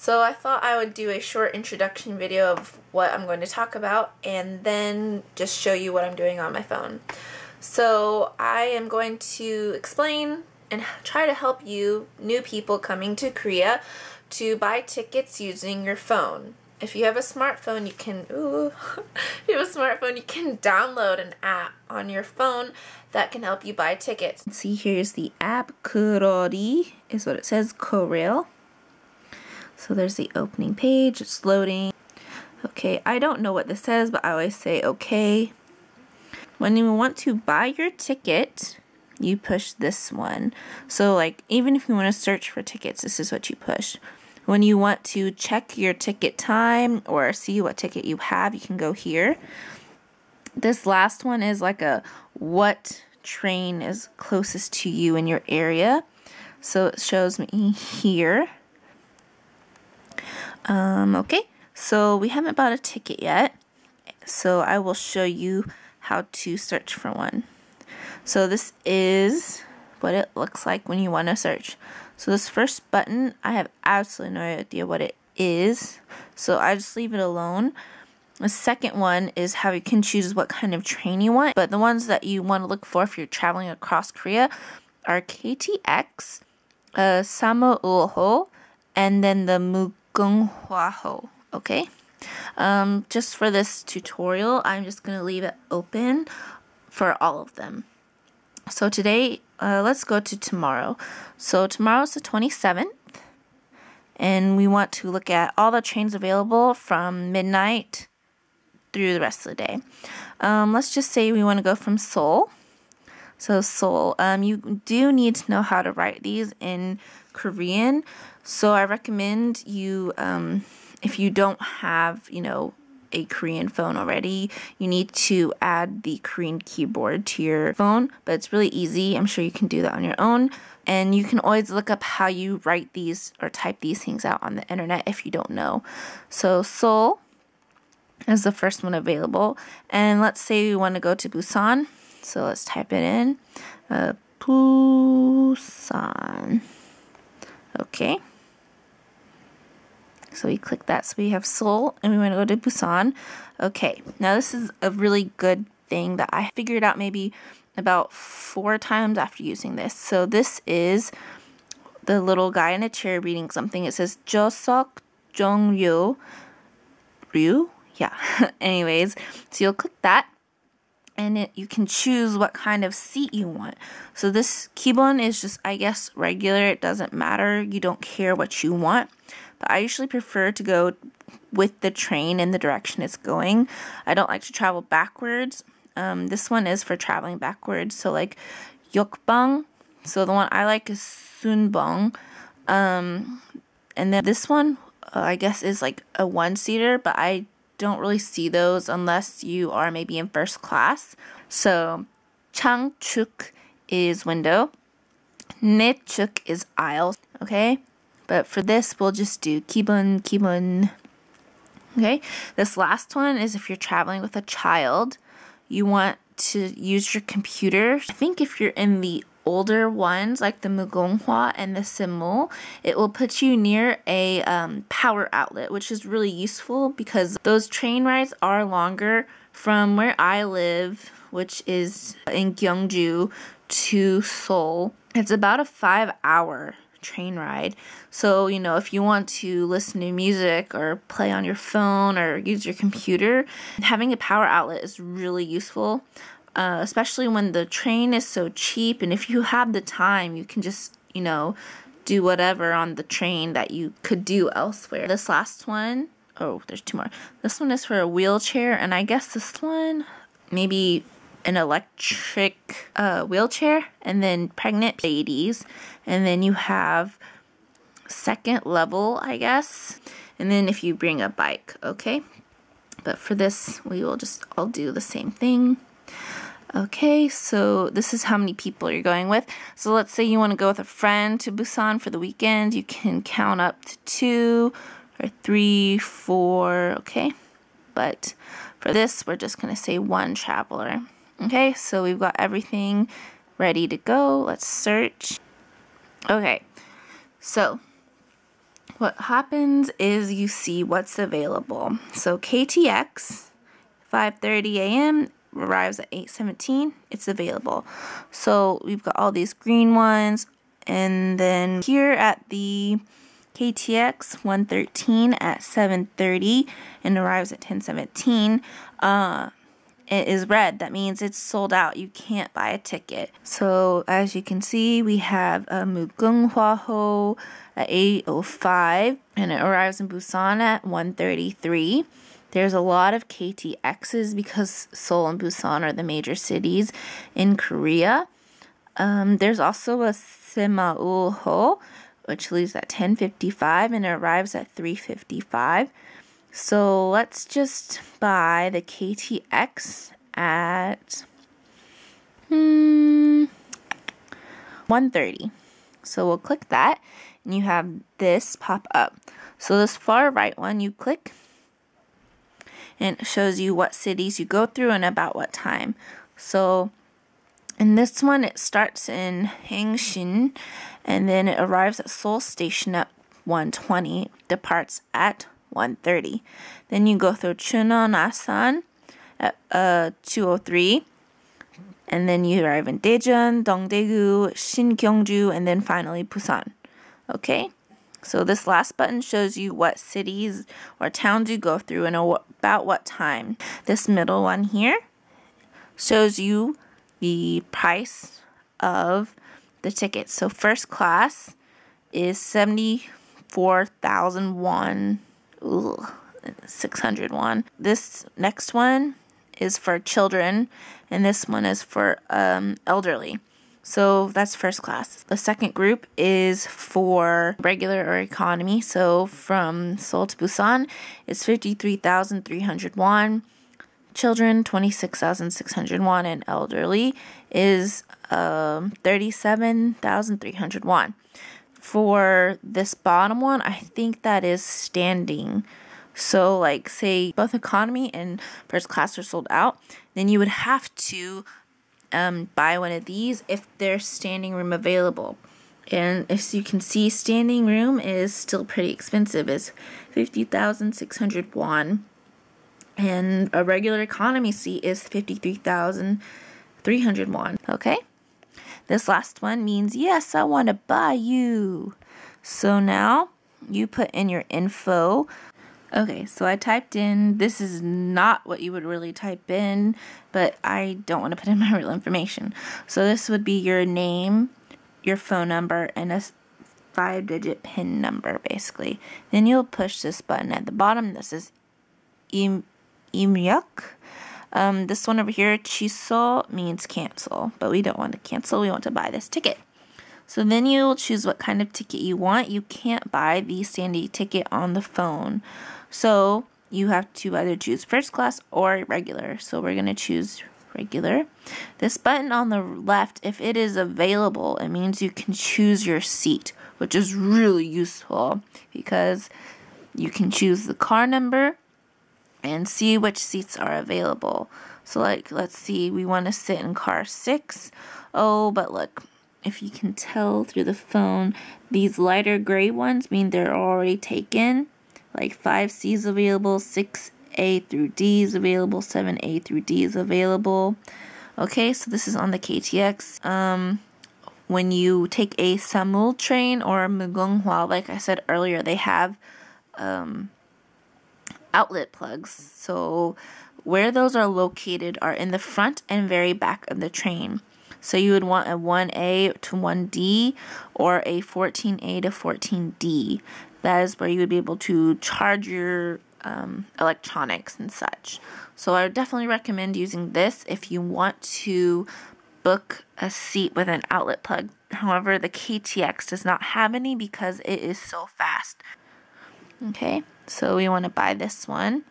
So I thought I would do a short introduction video of what I'm going to talk about and then just show you what I'm doing on my phone. So I am going to explain and try to help you, new people coming to Korea, to buy tickets using your phone. If you have a smartphone, you can ooh, if you have a smartphone, you can download an app on your phone that can help you buy tickets. See, here's the app. Kurori is what it says. Korail. So there's the opening page, it's loading. Okay, I don't know what this says, but I always say okay. When you want to buy your ticket, you push this one. So like even if you want to search for tickets, this is what you push. When you want to check your ticket time or see what ticket you have, you can go here. This last one is like a what train is closest to you in your area. So it shows me here. Um, okay, so we haven't bought a ticket yet, so I will show you how to search for one. So this is what it looks like when you want to search. So this first button, I have absolutely no idea what it is, so I just leave it alone. The second one is how you can choose what kind of train you want, but the ones that you want to look for if you're traveling across Korea are KTX, uh, Ulho, and then the Mug Gung okay? Um, just for this tutorial, I'm just going to leave it open for all of them. So today, uh, let's go to tomorrow. So tomorrow's the 27th, and we want to look at all the trains available from midnight through the rest of the day. Um, let's just say we want to go from Seoul. So Seoul, um, you do need to know how to write these in Korean. So I recommend you, um, if you don't have, you know, a Korean phone already, you need to add the Korean keyboard to your phone, but it's really easy. I'm sure you can do that on your own. And you can always look up how you write these or type these things out on the internet if you don't know. So Seoul is the first one available. And let's say we want to go to Busan. So let's type it in. Uh, Busan. Okay. So we click that. So we have Seoul and we want to go to Busan. Okay, now this is a really good thing that I figured out maybe about four times after using this. So this is the little guy in a chair reading something. It says Josok Jongryu Ryu. Yeah. Anyways, so you'll click that and it, you can choose what kind of seat you want. So this kibon is just, I guess, regular. It doesn't matter. You don't care what you want. But I usually prefer to go with the train in the direction it's going. I don't like to travel backwards. Um, this one is for traveling backwards. So like Yokbang. So the one I like is Sunbong. Um, and then this one, uh, I guess, is like a one-seater, but I don't really see those unless you are maybe in first class. So Changchuk is window. Nechuk is aisle. Okay? But for this, we'll just do kibun, kibun. Okay? This last one is if you're traveling with a child, you want to use your computer. I think if you're in the older ones like the Mugunghwa and the Simu, it will put you near a um, power outlet, which is really useful because those train rides are longer from where I live, which is in Gyeongju to Seoul. It's about a five hour train ride. So, you know, if you want to listen to music or play on your phone or use your computer, having a power outlet is really useful uh, especially when the train is so cheap. And if you have the time, you can just, you know, do whatever on the train that you could do elsewhere. This last one, oh, there's two more. This one is for a wheelchair, and I guess this one, maybe an electric uh, wheelchair, and then pregnant ladies, and then you have second level, I guess, and then if you bring a bike, okay? But for this, we will just all do the same thing. Okay, so this is how many people you're going with. So let's say you want to go with a friend to Busan for the weekend. You can count up to two or three, four, okay? But for this, we're just going to say one traveler. Okay, so we've got everything ready to go. Let's search. Okay, so what happens is you see what's available. So KTX 5:30 a.m. arrives at 8:17. It's available. So we've got all these green ones and then here at the KTX 113 at 7:30 and arrives at 10:17. Uh it is red. That means it's sold out. You can't buy a ticket. So as you can see, we have a Mugunghwa Ho at 8.05 and it arrives in Busan at 1.33. There's a lot of KTXs because Seoul and Busan are the major cities in Korea. Um, there's also a Saemaul Ho, which leaves at 10.55 and arrives at 3.55. So let's just buy the KTX at hmm, 130. So we'll click that and you have this pop up. So this far right one you click and it shows you what cities you go through and about what time. So in this one it starts in Haengsin and then it arrives at Seoul Station at 120, departs at 1.30. Then you go through Cheonan Asan at uh, 2.03. And then you arrive in Daejeon, Dongdaegu, Singyeongju, and then finally Busan. Okay? So this last button shows you what cities or towns you go through and about what time. This middle one here shows you the price of the ticket. So first class is 74,001 Ugh, 601. This next one is for children, and this one is for um, elderly. So that's first class. The second group is for regular or economy. So from Seoul to Busan, it's 53,300 won. Children, 26,600 won. And elderly is um, 37,300 won for this bottom one, I think that is standing. So, like, say both economy and first class are sold out, then you would have to um, buy one of these if there's standing room available. And as you can see, standing room is still pretty expensive. It's 50,600 won. And a regular economy seat is 53,300 won. Okay? This last one means, yes, I want to buy you. So now you put in your info. Okay, so I typed in, this is not what you would really type in, but I don't want to put in my real information. So this would be your name, your phone number, and a five digit PIN number basically. Then you'll push this button at the bottom. This is im- imyuk. Um, this one over here, chiso, means cancel, but we don't want to cancel. We want to buy this ticket. So then you'll choose what kind of ticket you want. You can't buy the Sandy ticket on the phone. So you have to either choose first class or regular. So we're going to choose regular. This button on the left, if it is available, it means you can choose your seat, which is really useful because you can choose the car number and see which seats are available. So, like, let's see, we want to sit in car six. Oh, but look, if you can tell through the phone, these lighter gray ones mean they're already taken. Like 5C is available, 6A through D is available, 7A through D is available. Okay, so this is on the KTX. Um, when you take a Saemaul train or a Mugunghwa, like I said earlier, they have um, outlet plugs. So where those are located are in the front and very back of the train. So you would want a 1A to 1D or a 14A to 14D. That is where you would be able to charge your um, electronics and such. So I would definitely recommend using this if you want to book a seat with an outlet plug. However, the KTX does not have any because it is so fast. Okay, so we want to buy this one.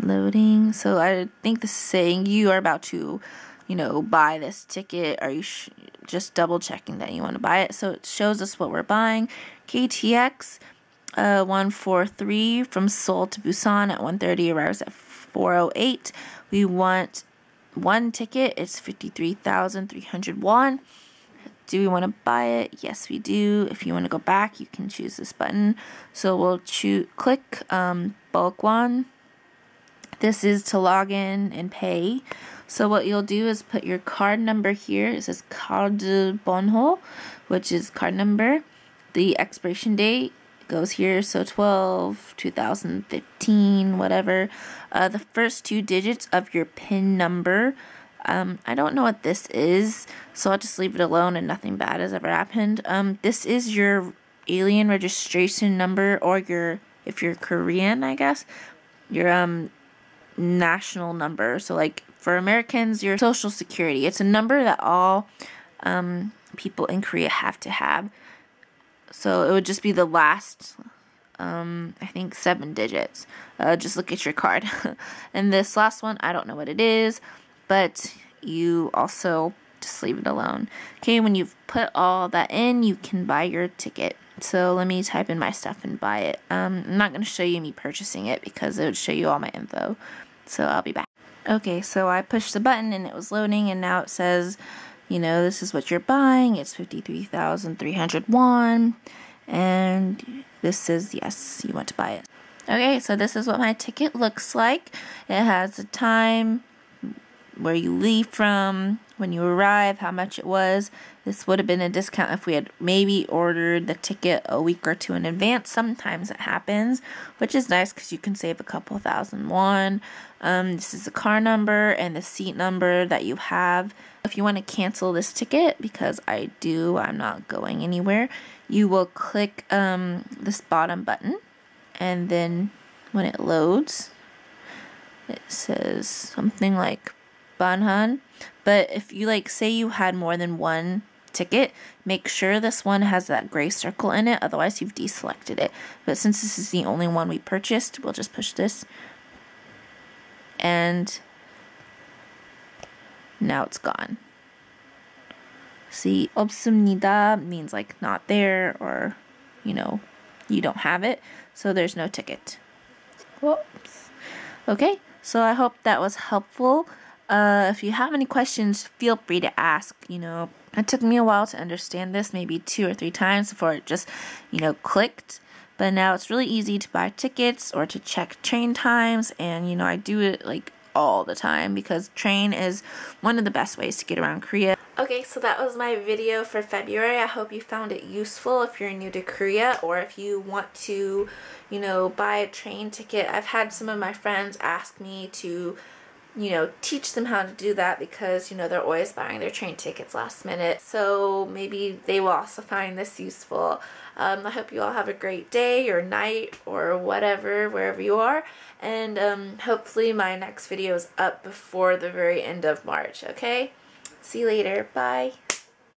Loading. So I think this is saying you are about to, you know, buy this ticket. Are you sh- just double checking that you want to buy it? So it shows us what we're buying. KTX uh, 143 from Seoul to Busan at 1:30 arrives at 408. We want one ticket. It's 53,300 won. do we want to buy it? Yes, we do. If you want to go back, you can choose this button. So we'll choose, click um, bulk one. This is to log in and pay. So what you'll do is put your card number here. It says card bonho, which is card number. The expiration date goes here. So 12, 2015, whatever. Uh, the first two digits of your PIN number. Um, I don't know what this is, so I'll just leave it alone and nothing bad has ever happened. Um, this is your alien registration number or your, if you're Korean, I guess, your um national number. So like for Americans, your social security. It's a number that all um, people in Korea have to have. So it would just be the last, um, I think, seven digits. Uh, just look at your card. and this last one, I don't know what it is, but you also just leave it alone. Okay, when you've put all that in, you can buy your ticket. So let me type in my stuff and buy it. Um, I'm not going to show you me purchasing it because it would show you all my info. So I'll be back. Okay, so I pushed the button and it was loading and now it says, you know, this is what you're buying. It's 53,301 and this says yes, you want to buy it. Okay, so this is what my ticket looks like. It has the time, where you leave from, when you arrive, how much it was. This would have been a discount if we had maybe ordered the ticket a week or two in advance. Sometimes it happens, which is nice because you can save a couple thousand won. Um, this is the car number and the seat number that you have. If you want to cancel this ticket, because I do, I'm not going anywhere, you will click um, this bottom button and then when it loads, it says something like Banhan. But if you like say you had more than one ticket, make sure this one has that gray circle in it, otherwise you've deselected it. But since this is the only one we purchased, we'll just push this. And now it's gone. See, 없습니다 means like not there or, you know, you don't have it. So there's no ticket. Whoops. Okay, so I hope that was helpful. Uh, if you have any questions, feel free to ask. You know, it took me a while to understand this, maybe two or three times before it just, you know, clicked. But now it's really easy to buy tickets or to check train times, and you know, I do it like all the time because train is one of the best ways to get around Korea. Okay, so that was my video for February. I hope you found it useful if you're new to Korea or if you want to, you know, buy a train ticket. I've had some of my friends ask me to you know, teach them how to do that because, you know, they're always buying their train tickets last minute. So maybe they will also find this useful. Um, I hope you all have a great day or night or whatever, wherever you are. And um, hopefully my next video is up before the very end of March, okay? See you later. Bye.